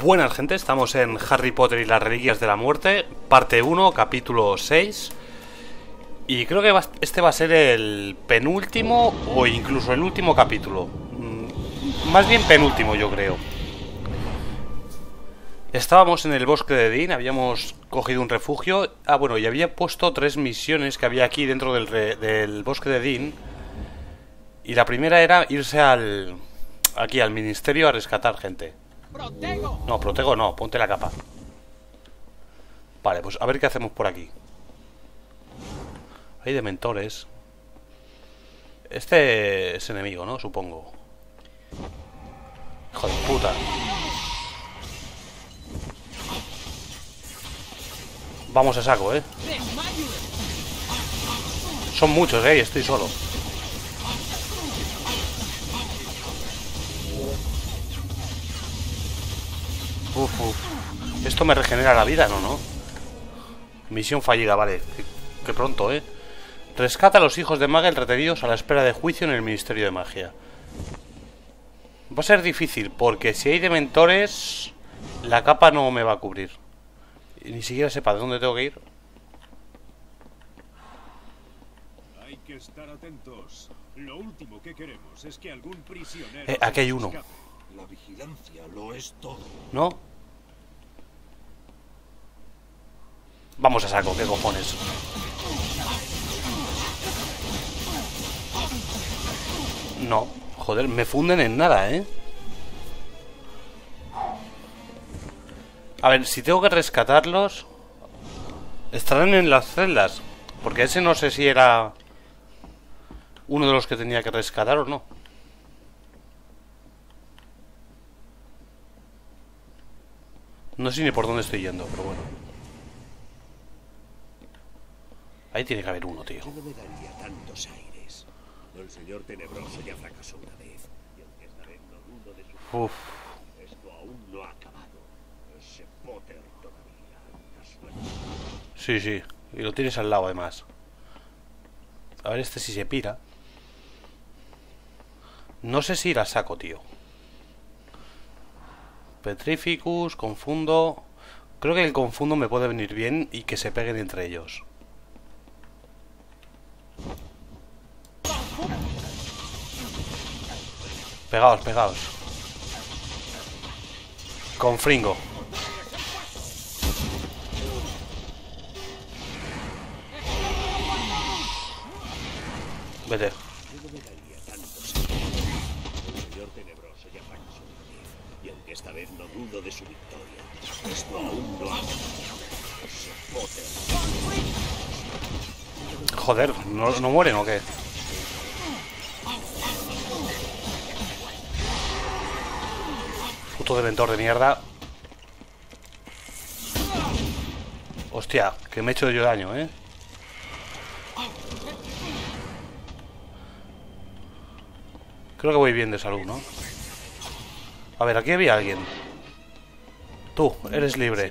Buenas gente, estamos en Harry Potter y las Reliquias de la Muerte, parte 1, capítulo 6. Y creo que este va a ser el penúltimo o incluso el último capítulo. Mm, Más bien penúltimo yo creo. Estábamos en el bosque de Dean, habíamos cogido un refugio. Ah, bueno, y había puesto tres misiones que había aquí dentro del, del bosque de Dean. Y la primera era irse al... Aquí, al ministerio a rescatar gente. No, protego no, ponte la capa. Vale, pues a ver qué hacemos por aquí. Hay dementores. Este es enemigo, ¿no? Supongo. Hijo de puta. Vamos a saco, ¿eh? Son muchos, ¿eh? Y estoy solo. Uf, uf. Esto me regenera la vida, ¿no? ¿No? Misión fallida, vale. Que, que pronto, ¿eh? Rescata a los hijos de Magel retenidos a la espera de juicio en el Ministerio de Magia. Va a ser difícil, porque si hay dementores, la capa no me va a cubrir. Y ni siquiera sepa de dónde tengo que ir. Hay que estar atentos. Lo último que queremos es que algún prisionero. Eh, aquí hay uno. La vigilancia lo es todo. ¿No? Vamos a saco, qué cojones. No, joder, me funden en nada, ¿eh? A ver, si tengo que rescatarlos... Estarán en las celdas. Porque ese no sé si era... Uno de los que tenía que rescatar o no. No sé ni por dónde estoy yendo, pero bueno. Ahí tiene que haber uno, tío. Yo no me daría tantos aires. El señor tenebroso ya fracasó una vez. Y aunque esta vez no dudo de su... Uf. Esto aún no ha acabado. Ese Potter todavía. La suerte. Sí, sí. Y lo tienes al lado, además. A ver este si se pira. No sé si la saco, tío. Petrificus, confundo. Creo que el confundo me puede venir bien y que se peguen entre ellos. Pegaos, pegaos. Con fringo. Vete. Y aunque esta vez no dudo de su victoria. Esto aún no. Joder, ¿no, no mueren o qué? Puto dementor de mierda. Hostia, que me he hecho yo daño, ¿eh? Creo que voy bien de salud, ¿no? A ver, aquí había alguien. Tú, eres libre.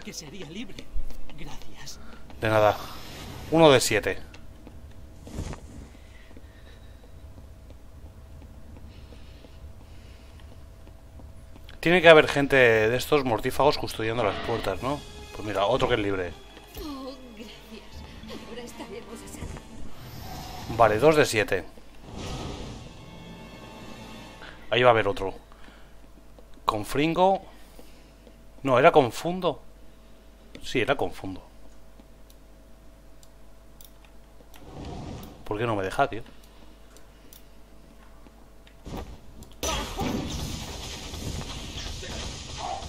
De nada. Uno de siete. Tiene que haber gente de estos mortífagos custodiando las puertas, ¿no? Pues mira, otro que es libre. Oh. Ahora. Vale, dos de siete. Ahí va a haber otro. Con Fringo. No, era confundo. Sí, era confundo. ¿Por qué no me deja, tío?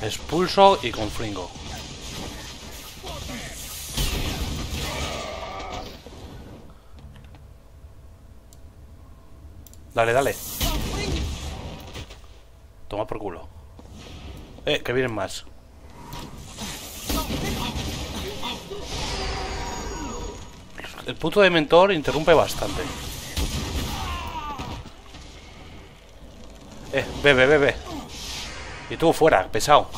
Expulso y con Fringo. Dale, dale. Toma por culo. Eh, que vienen más. El puto de mentor interrumpe bastante. Eh, ve, ve. Y tú fuera, pesado.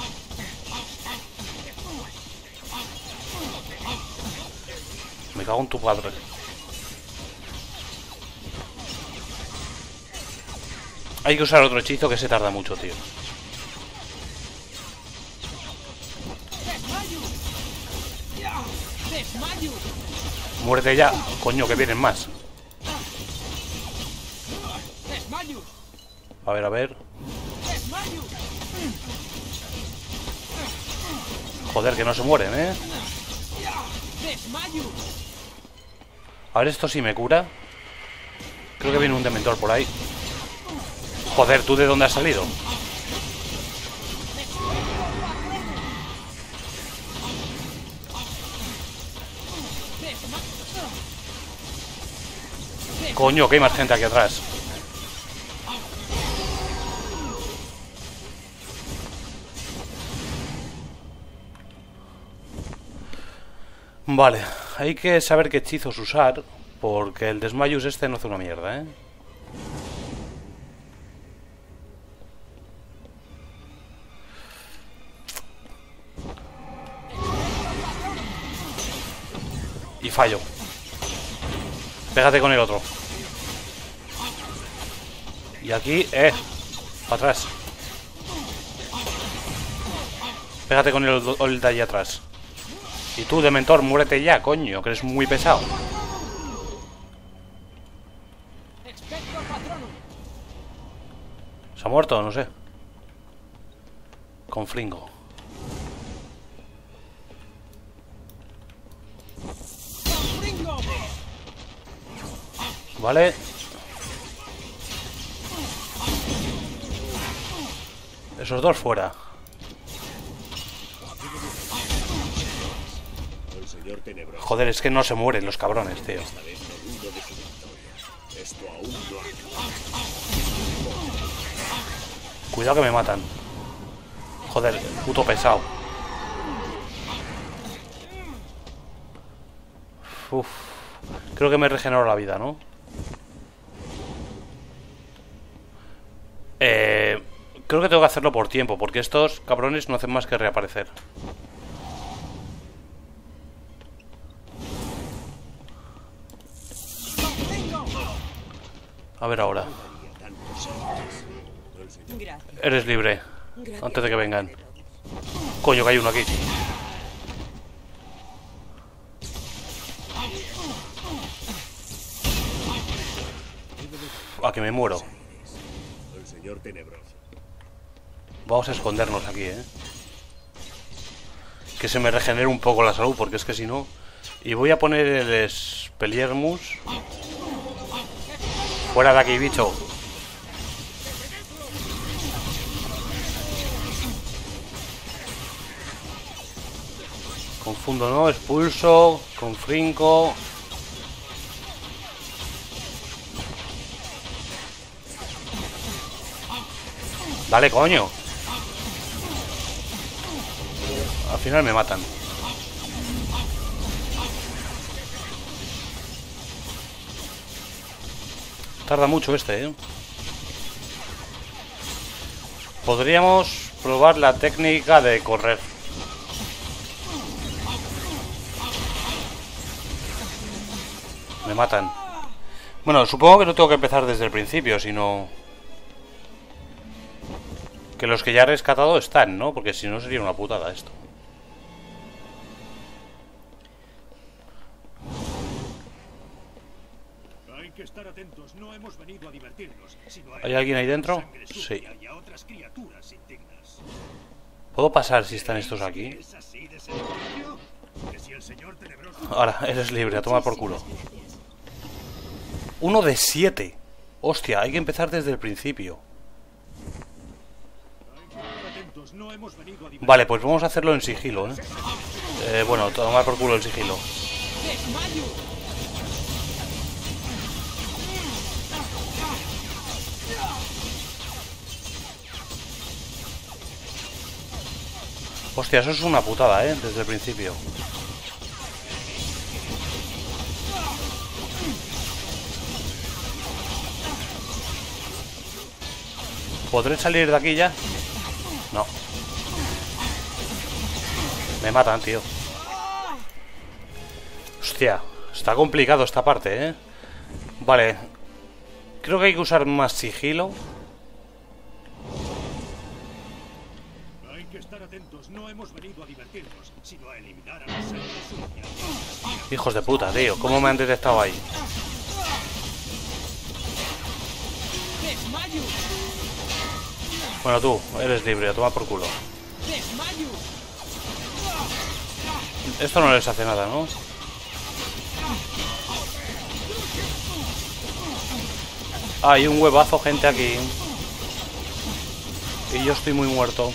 Me cago en tu padre. Hay que usar otro hechizo que se tarda mucho, tío. Muerte ya, coño, que vienen más. A ver, a ver. Joder, que no se mueren, ¿eh? A ver, esto sí me cura. Creo que viene un dementor por ahí. Joder, ¿tú de dónde has salido? Coño, que hay más gente aquí atrás. Vale, hay que saber qué hechizos usar, porque el Desmayus este no hace una mierda, ¿eh? Y fallo. Pégate con el otro. Y aquí, eh. Atrás. Pégate con el, el de allí atrás. Y tú, Dementor, muérete ya, coño, que eres muy pesado. ¿Se ha muerto? No sé. Con Fringo. Vale. Esos dos fuera. Tenebroso. Joder, es que no se mueren los cabrones, tío. Cuidado que me matan. Joder, puto pesado. Uf. Creo que me regeneró la vida, ¿no? Eh, creo que tengo que hacerlo por tiempo, porque estos cabrones no hacen más que reaparecer. Ver ahora. Eres libre. Antes de que vengan. Coño, que hay uno aquí. A que me muero. El señor tenebroso. Vamos a escondernos aquí, ¿eh? Que se me regenere un poco la salud, porque es que si no... Y voy a poner el Speliermus. Fuera de aquí, bicho. Confundo, ¿no? Expulso, confrinco. Dale, coño. Al final me matan. Tarda mucho este, ¿eh? Podríamos probar la técnica de correr. Me matan. Bueno, supongo que no tengo que empezar desde el principio, sino... Que los que ya he rescatado están, ¿no? Porque si no sería una putada esto. Que estar atentos. No hemos venido a divertirnos, sino a ¿Hay alguien ahí dentro? Sí. Y a otras criaturas indignas. ¿Puedo pasar si están estos aquí? Ahora, eres libre, a tomar por culo. Uno de siete. Hostia, hay que empezar desde el principio. estar atentos, no hemos venido a divertirnos. Vale, pues vamos a hacerlo en sigilo, ¿eh? Eh, bueno, tomar por culo el sigilo. Hostia, eso es una putada, ¿eh? Desde el principio. ¿Podré salir de aquí ya? No. Me matan, tío. Hostia, está complicado esta parte, ¿eh? Vale. Creo que hay que usar más sigilo. Atentos. No hemos venido a divertirnos, sino a eliminar a la sangre sucia. Hijos de puta, tío. ¿Cómo me han detectado ahí? Bueno, tú, eres libre, a tomar por culo. Esto no les hace nada, ¿no? Hay un huevazo, gente, aquí. Y yo estoy muy muerto.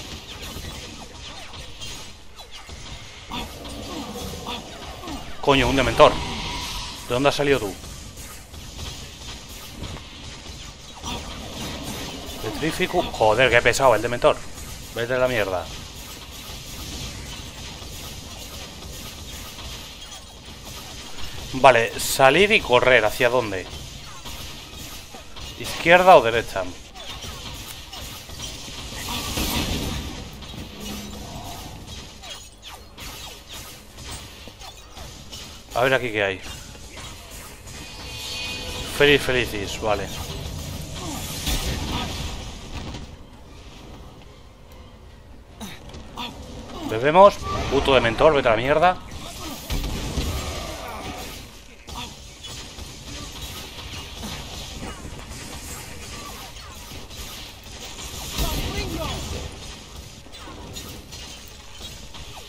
Coño, un dementor. ¿De dónde has salido tú? Petrífico. Joder, qué pesado el dementor. Vete a la mierda. Vale, salir y correr. ¿Hacia dónde? ¿Izquierda o derecha? A ver aquí qué hay. Feliz Felicis, vale. Bebemos. Puto de mentor, vete a la mierda.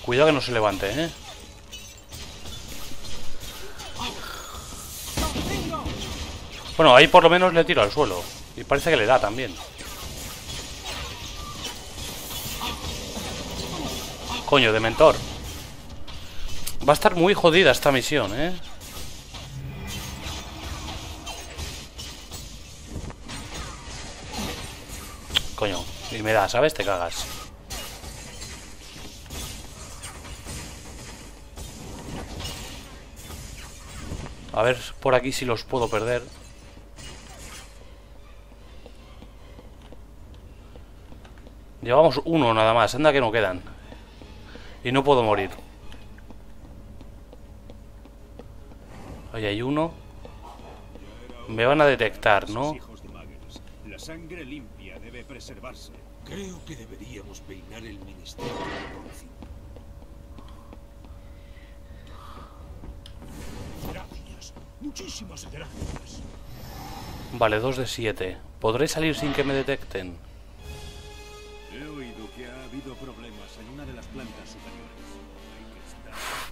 Cuidado que no se levante, ¿eh? Bueno, ahí por lo menos le tiro al suelo. Y parece que le da también. Coño, de mentor. Va a estar muy jodida esta misión, ¿eh? Coño, y me da, ¿sabes? Te cagas. A ver por aquí si los puedo perder. Llevamos uno nada más, anda que no quedan. Y no puedo morir. Ahí hay uno. Me van a detectar, ¿no? La sangre limpia debe preservarse. Creo que deberíamos peinar el ministerio. Gracias. Muchísimas gracias. Vale, dos de siete. ¿Podré salir sin que me detecten? He oído que ha habido problemas en una de las plantas superiores.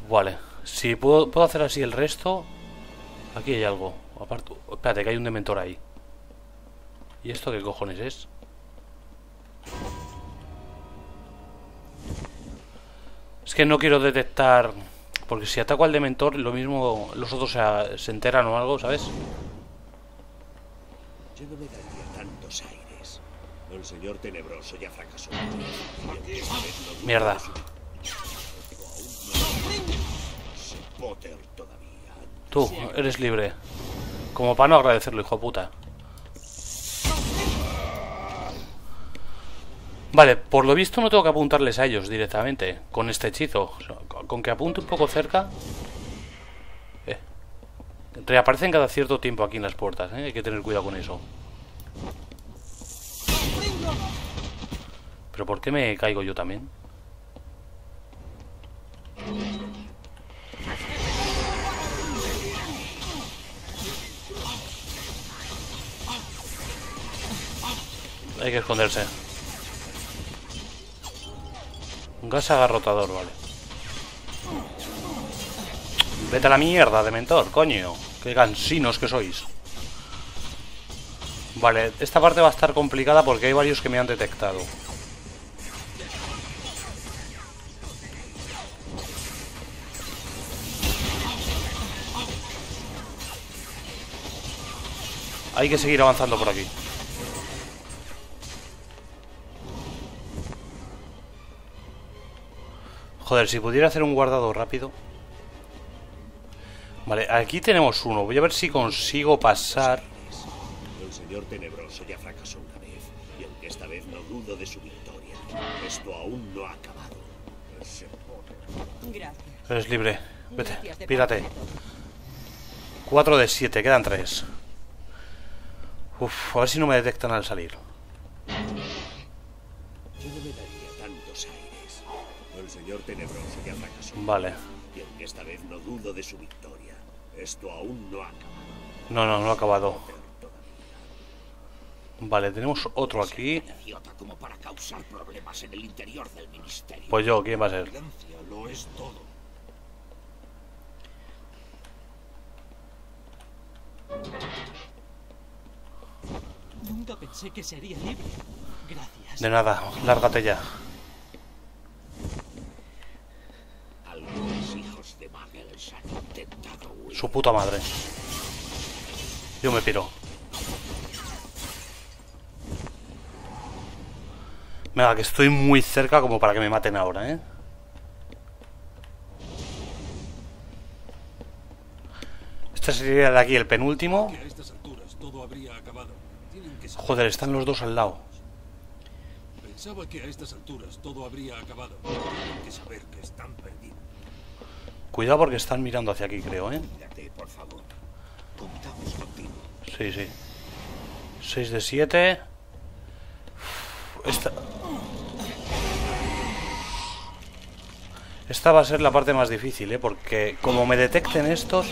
Vale. Si puedo, puedo hacer así el resto... Aquí hay algo. Aparte... Espérate, que hay un dementor ahí. ¿Y esto qué cojones es? Es que no quiero detectar... Porque si ataco al dementor, lo mismo los otros se, se enteran o algo, ¿sabes? Yo no me daría tantos aires. El señor tenebroso ya fracasó. Mierda. Tú, eres libre. Como para no agradecerlo, hijo de puta. Vale, por lo visto no tengo que apuntarles a ellos directamente con este hechizo. Con- Con que apunte un poco cerca... Eh. Reaparecen cada cierto tiempo aquí en las puertas, ¿eh? Hay que tener cuidado con eso. ¿Pero por qué me caigo yo también? Hay que esconderse. Un gas agarrotador, vale. Vete a la mierda, dementor, coño. Qué cansinos que sois. Vale, esta parte va a estar complicada porque hay varios que me han detectado. Hay que seguir avanzando por aquí. Joder, si pudiera hacer un guardado rápido. Vale, aquí tenemos uno. Voy a ver si consigo pasar. El señor tenebroso ya fracasó una vez. Y aunque esta vez no dudo de su victoria, esto aún no ha acabado. Ese Potter. Gracias. Eres libre. Vete, pírate. parte de todos. 4 de 7, quedan 3. Uf, a ver si no me detectan al salir. Yo no me daría tantos aires. El señor tenebroso ya fracasó. Vale. Y aunque esta vez no dudo de su victoria, esto aún no ha acabado. No, no, no ha acabado. Vale, tenemos otro aquí. Idiota como para causar problemas en el interior del ministerio. Pues yo, ¿quién va a ser? Violencia lo es todo. Nunca pensé que sería libre. Gracias. De nada, lárgate ya. Algunos hijos de Muggles han intentado huir. Su puta madre. Yo me piro. Venga, que estoy muy cerca como para que me maten ahora, ¿eh? Este sería de aquí el penúltimo. Que a estas alturas todo habría acabado. Joder, están los dos al lado. Pensaba que a estas alturas todo habría acabado. Tienen que saber que están perdidos. Cuidado porque están mirando hacia aquí, creo, ¿eh? Cuídate, por favor. Contamos contigo. Sí, sí. 6 de 7. Esta... Esta va a ser la parte más difícil, ¿eh? Porque como me detecten estos...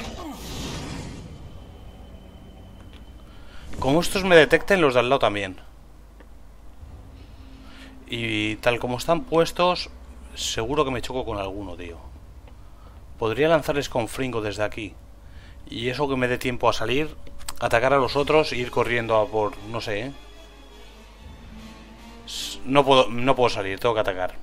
Como estos me detecten, los de al lado también. Y tal como están puestos, seguro que me choco con alguno, tío. Podría lanzarles con fringo desde aquí. Y eso que me dé tiempo a salir, atacar a los otros e ir corriendo a por... no sé, ¿eh? No puedo, no puedo salir, tengo que atacar.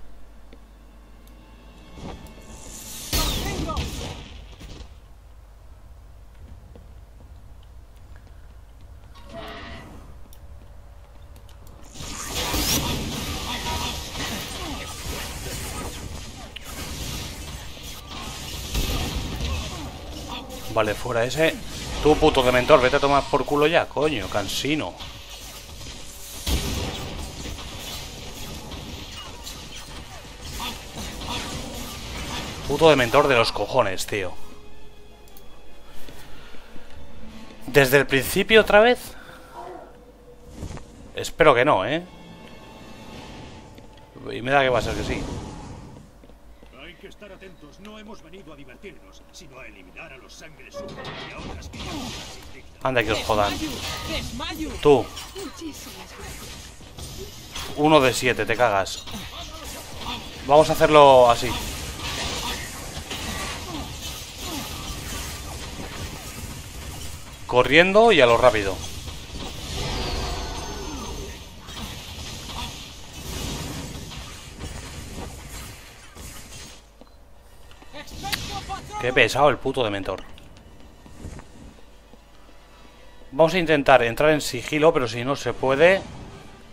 Fuera ese. Tú, puto dementor, vete a tomar por culo ya, coño, cansino. Puto dementor de los cojones, tío. ¿Desde el principio otra vez? Espero que no, ¿eh? Y me da que va a ser que sí. Atentos. No hemos venido a divertirnos, sino a eliminar a los sangres y a otras. Anda que os jodan. Tú, uno de siete, te cagas. Vamos a hacerlo así. Corriendo y a lo rápido. Qué pesado el puto dementor. Vamos a intentar entrar en sigilo, pero si no se puede,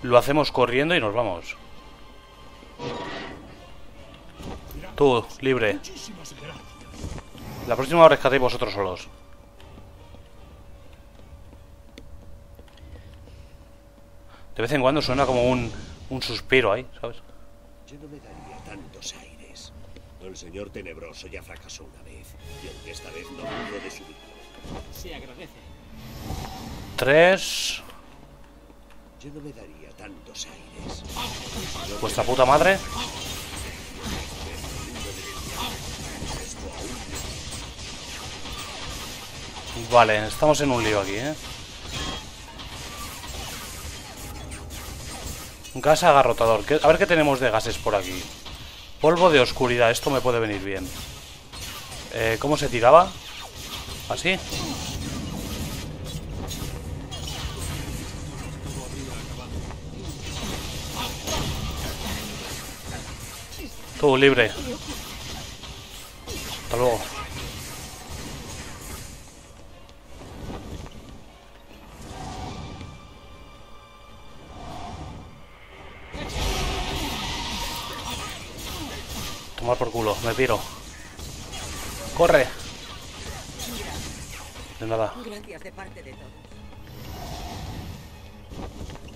lo hacemos corriendo y nos vamos. Tú, libre. La próxima os rescatéis vosotros solos. De vez en cuando suena como un, un suspiro ahí, ¿sabes? Yo no me daría tantos aires. El señor tenebroso ya fracasó una vez. Y aunque esta vez no dudo de su victoria, Se agradece. Tres. yo no me daría tantos aires. Vuestra puta madre. Vale, estamos en un lío aquí, ¿eh? Gas agarrotador. ¿Qué- A ver qué tenemos de gases por aquí. Polvo de oscuridad. Esto me puede venir bien. Eh, ¿Cómo se tiraba? ¿Así? Tú, libre. Hasta luego. Tomar por culo, me piro. ¡Corre! De nada,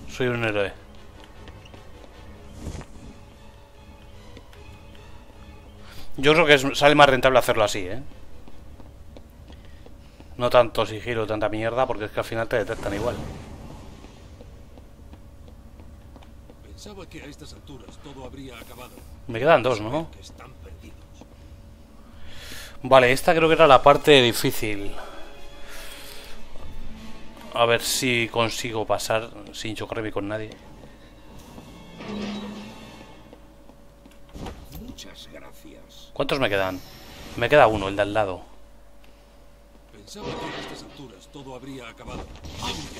soy un héroe. Yo creo que es- sale más rentable hacerlo así, ¿eh? No tanto sigilo, tanta mierda, porque es que al final te detectan igual. Pensaba que a estas alturas todo habría acabado. Me quedan dos, ¿no? Que están perdidos. Vale, esta creo que era la parte difícil. A ver si consigo pasar sin chocarme con nadie. Muchas gracias. ¿Cuántos me quedan? Me queda uno, el de al lado. Pensaba que a estas alturas todo habría acabado.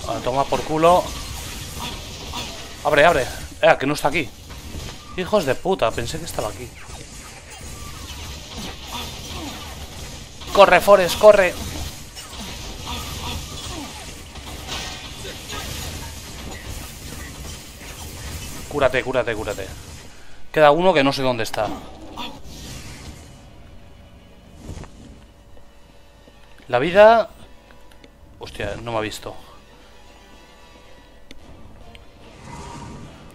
A tomar por culo. Abre, abre. Eh, que no está aquí. Hijos de puta, pensé que estaba aquí. Corre, Forest, corre. Cúrate, cúrate, cúrate. Queda uno que no sé dónde está. La vida... Hostia, no me ha visto.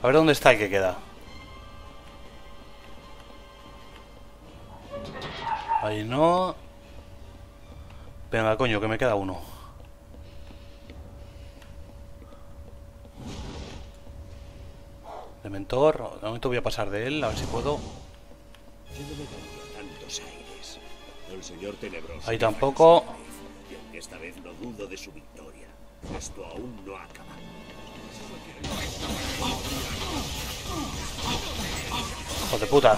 A ver dónde está el que queda. Ahí no. Venga, coño, que me queda uno. De mentor. De momento voy a pasar de él, a ver si puedo. Ahí tampoco. esta vez no dudo de su victoria, esto aún no ha acabado. Hijo de puta.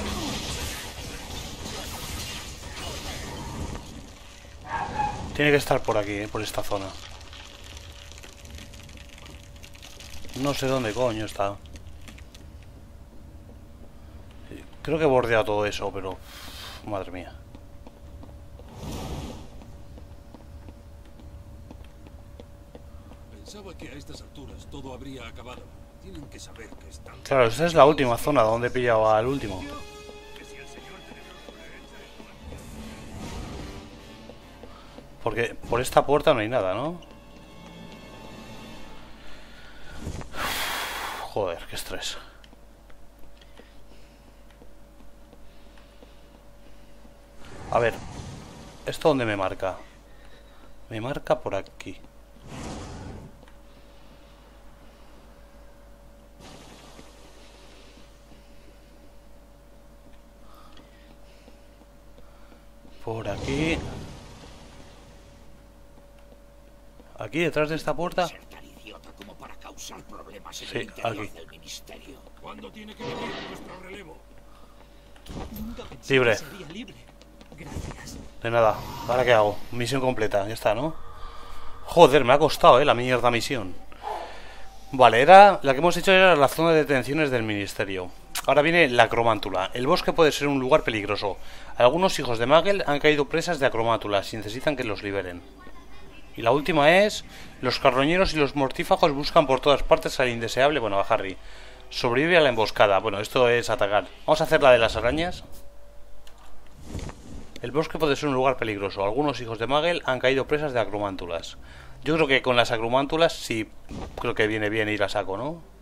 Tiene que estar por aquí, eh, por esta zona. No sé dónde coño está. Creo que he bordeado todo eso, pero... Madre mía. Pensaba que a estas alturas todo habría acabado. Claro, esta es la última zona donde he pillado al último. Porque por esta puerta no hay nada, ¿no? Joder, qué estrés. A ver, ¿esto dónde me marca? Me marca por aquí. Por aquí. Aquí, detrás de esta puerta. Ser tan idiota como para causar problemas en Sí, el interior aquí. del ministerio. ¿Cuándo tiene que venir nuestro relevo? Libre. Gracias. De nada. ¿Ahora qué hago? Misión completa. Ya está, ¿no? Joder, me ha costado, ¿eh? La mierda misión. Vale, era... La que hemos hecho era la zona de detenciones del ministerio. Ahora viene la acromántula. El bosque puede ser un lugar peligroso. Algunos hijos de Magel han caído presas de acromántulas y necesitan que los liberen. Y la última es... Los carroñeros y los mortífagos buscan por todas partes al indeseable... Bueno, a Harry. Sobrevive a la emboscada. Bueno, esto es atacar. Vamos a hacer la de las arañas. El bosque puede ser un lugar peligroso. Algunos hijos de Magel han caído presas de acromántulas. Yo creo que con las acromántulas sí creo que viene bien ir a saco, ¿no?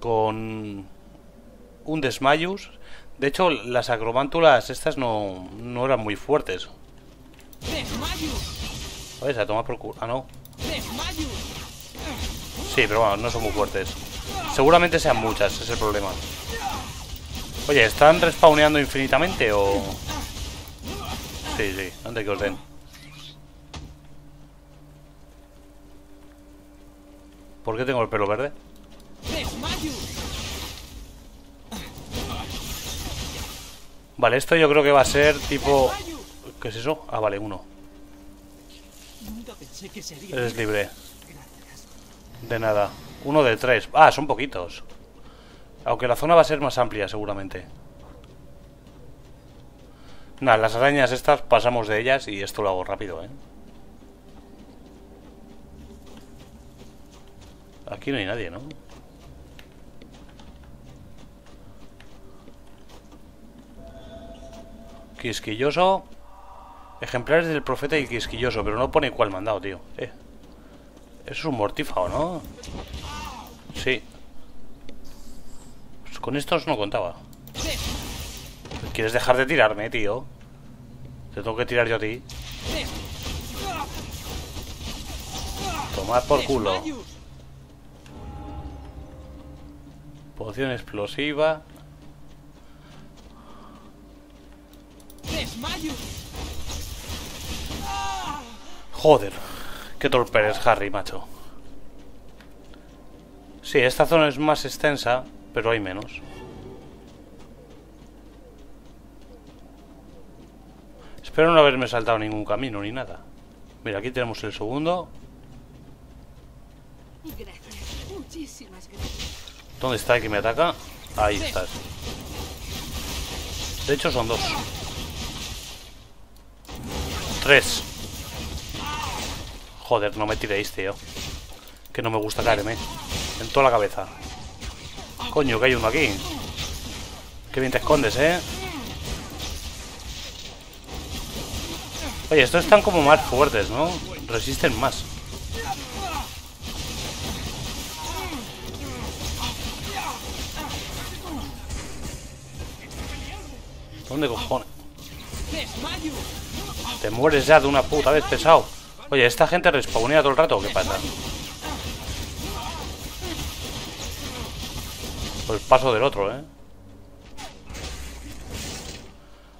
Con un desmayus. De hecho, las acromántulas estas no, no eran muy fuertes. ¡Desmayus! ¿Ves? A tomar por culo. Ah, no. Sí, pero bueno, no son muy fuertes. Seguramente sean muchas, es el problema. Oye, ¿están respawneando infinitamente o...? Sí, sí, antes que os den. ¿Por qué tengo el pelo verde? Vale, esto yo creo que va a ser tipo... ¿Qué es eso? Ah, vale, uno. Eres libre. De nada. Uno de tres. Ah, son poquitos. Aunque la zona va a ser más amplia, seguramente. Nada, las arañas estas pasamos de ellas y esto lo hago rápido, ¿eh? Aquí no hay nadie, ¿no? Quisquilloso. Ejemplares del profeta y quisquilloso, pero no pone cuál mandado, tío. Eh. Eso es un mortífago, ¿no? Sí. Pues con estos no contaba. ¿Quieres dejar de tirarme, tío? Te tengo que tirar yo a ti. Tomad por culo. Poción explosiva. Joder, qué torpe eres, Harry, macho. Sí, esta zona es más extensa, pero hay menos. Espero no haberme saltado ningún camino ni nada. Mira, aquí tenemos el segundo. Gracias. Muchísimas gracias. ¿Dónde está el que me ataca? Ahí estás. De hecho son dos. Tres. Joder, no me tiréis, tío. Que no me gusta caerme. En toda la cabeza. Coño, que hay uno aquí. Qué bien te escondes, ¿eh? Oye, estos están como más fuertes, ¿no? Resisten más. ¿Dónde cojones? Te mueres ya de una puta vez, pesado. Oye, ¿esta gente respawnea todo el rato qué pasa? El paso del otro, ¿eh?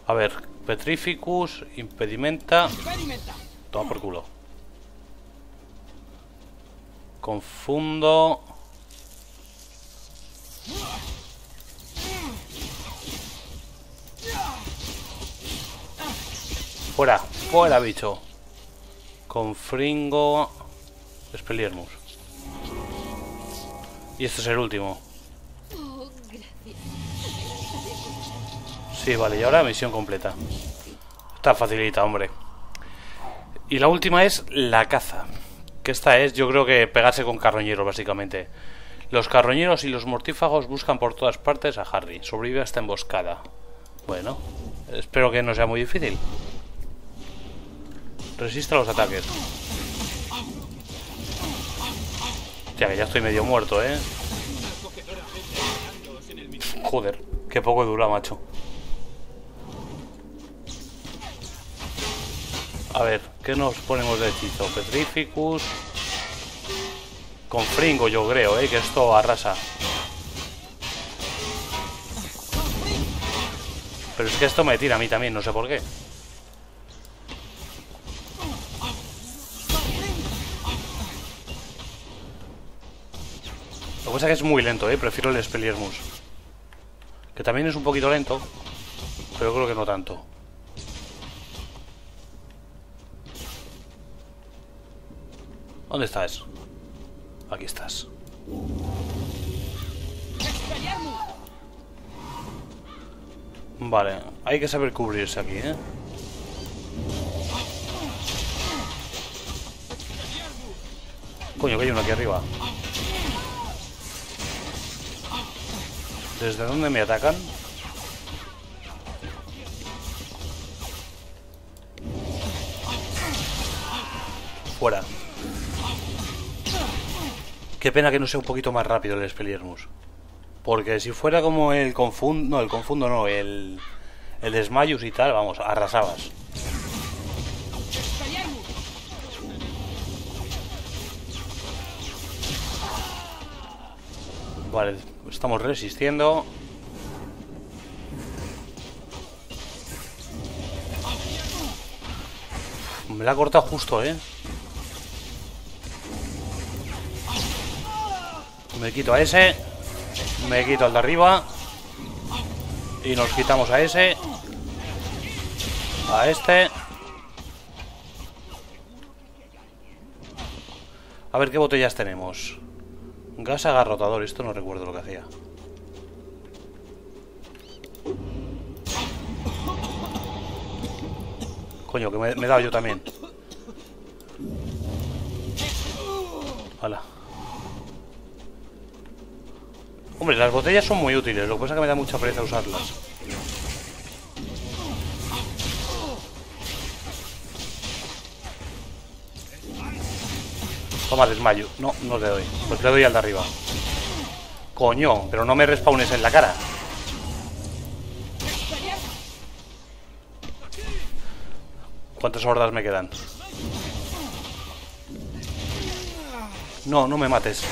A ver, Petrificus, Impedimenta... Toma por culo. Confundo... Fuera, fuera, bicho. Confringo... Expelliarmus. Y este es el último. Sí, vale, y ahora misión completa. Está facilita, hombre. Y la última es la caza. Que esta es, yo creo que pegarse con carroñeros, básicamente. Los carroñeros y los mortífagos buscan por todas partes a Harry. Sobrevive a esta emboscada. Bueno, espero que no sea muy difícil. Resiste a los ataques. Hostia, que ya estoy medio muerto, ¿eh? Joder, qué poco dura, macho. A ver, ¿qué nos ponemos de hechizo? Petrificus. Con fringo, yo creo, ¿eh? Que esto arrasa. Pero es que esto me tira a mí también, no sé por qué. Lo que pasa es que es muy lento, ¿eh? Prefiero el Speliermus. Que también es un poquito lento, pero creo que no tanto. ¿Dónde estás? Aquí estás. ¡Expelliarmus! Vale, hay que saber cubrirse aquí, ¿eh? Coño, que hay uno aquí arriba. ¿Desde dónde me atacan? Fuera. Qué pena que no sea un poquito más rápido el Speliermus. Porque si fuera como el confundo, no, el confundo no, el, el desmayus y tal, vamos, arrasabas. ¡Expelliarmus! Vale, estamos resistiendo. Me la ha cortado justo, ¿eh? Me quito a ese. Me quito al de arriba. Y nos quitamos a ese. A este. A ver qué botellas tenemos. Gas agarrotador, esto no recuerdo lo que hacía. Coño, que me, me he dado yo también. Hala. Hombre, las botellas son muy útiles, lo que pasa es que me da mucha pereza usarlas. Toma desmayo. No, no te doy. Pues le doy al de arriba. Coño, pero no me respawnes en la cara. ¿Cuántas hordas me quedan? No, no me mates.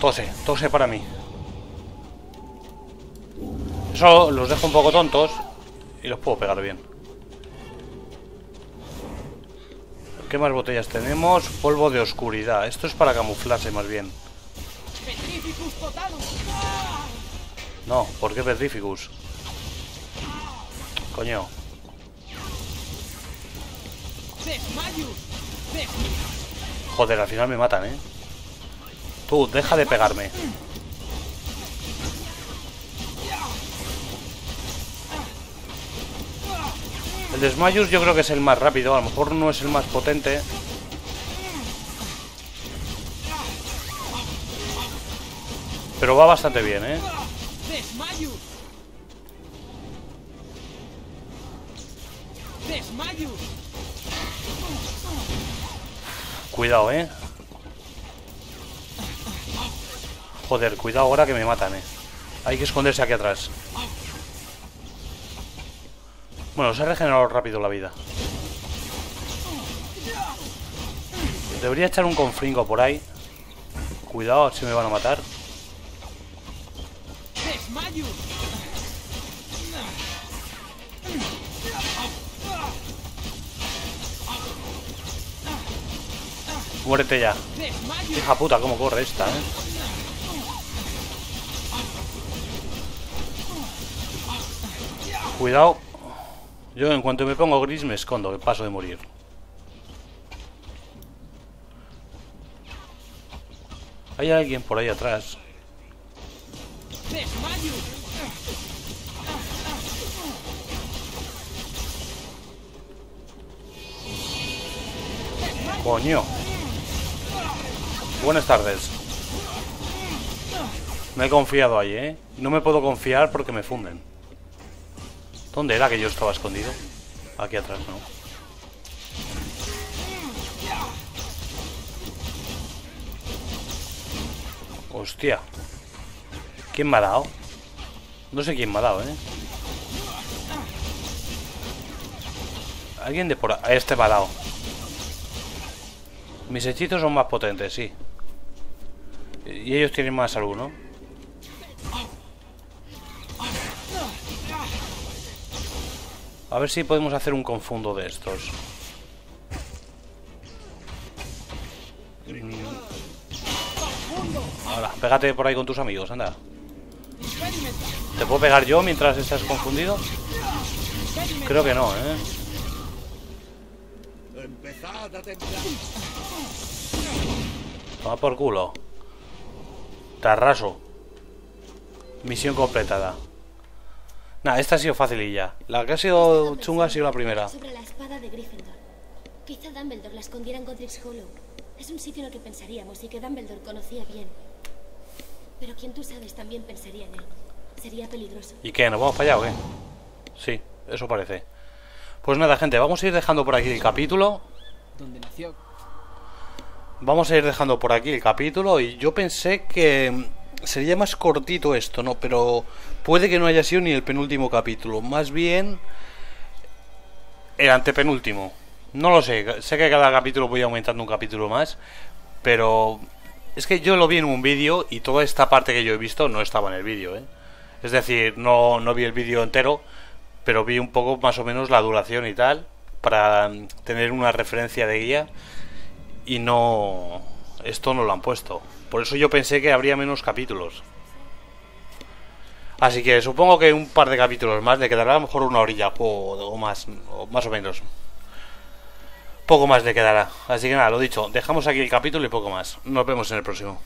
Tose, tose para mí. Eso los dejo un poco tontos y los puedo pegar bien. ¿Qué más botellas tenemos? Polvo de oscuridad. Esto es para camuflarse más bien. No, ¿por qué Petrificus? Coño. Joder, al final me matan, ¿eh? Tú, deja de pegarme. El Desmayus yo creo que es el más rápido, a lo mejor no es el más potente. Pero va bastante bien, ¿eh? Cuidado, ¿eh? Joder, cuidado ahora que me matan, ¿eh? Hay que esconderse aquí atrás. Bueno, se ha regenerado rápido la vida. Debería echar un confringo por ahí. Cuidado, si me van a matar. Muérete ya. Hija puta, cómo corre esta, ¿eh? Cuidado. Yo en cuanto me pongo gris me escondo, que paso de morir. Hay alguien por ahí atrás. Coño. Buenas tardes. Me he confiado ahí, ¿eh? No me puedo confiar porque me funden. ¿Dónde era que yo estaba escondido? Aquí atrás, ¿no? Hostia. ¿Quién me ha dado? No sé quién me ha dado, ¿eh? Alguien de por. Este me ha dado. Mis hechizos son más potentes, sí. Y ellos tienen más salud, ¿no? A ver si podemos hacer un confundo de estos. Mm. Ahora, pégate por ahí con tus amigos, anda. ¿Te puedo pegar yo mientras estás confundido? Creo que no, ¿eh? Toma por culo. Te arraso. Misión completada. Nah, esta ha sido facililla. La que ha sido chunga ha sido la primera. Sobre la espada de Gryffindor. Quizá Dumbledore la escondiera en Godric's Hollow. Es un sitio en el que pensaríamos y que Dumbledore conocía bien. Pero quien tú sabes también pensaría en él. Sería peligroso. ¿Y qué? ¿Nos vamos para allá o qué? Sí, eso parece. Pues nada, gente, vamos a ir dejando por aquí el capítulo. Donde nació. Vamos a ir dejando por aquí el capítulo. Y yo pensé que sería más cortito esto, ¿no? Pero puede que no haya sido ni el penúltimo capítulo. Más bien el antepenúltimo. No lo sé. Sé que cada capítulo voy aumentando un capítulo más. Pero es que yo lo vi en un vídeo y toda esta parte que yo he visto no estaba en el vídeo, ¿eh? Es decir, no, no vi el vídeo entero, pero vi un poco más o menos la duración y tal, para tener una referencia de guía. Y no... Esto no lo han puesto. Por eso yo pensé que habría menos capítulos. Así que supongo que un par de capítulos más le quedará a lo mejor una orilla o, más, más o menos. Poco más le quedará. Así que nada, lo dicho, dejamos aquí el capítulo y poco más. Nos vemos en el próximo.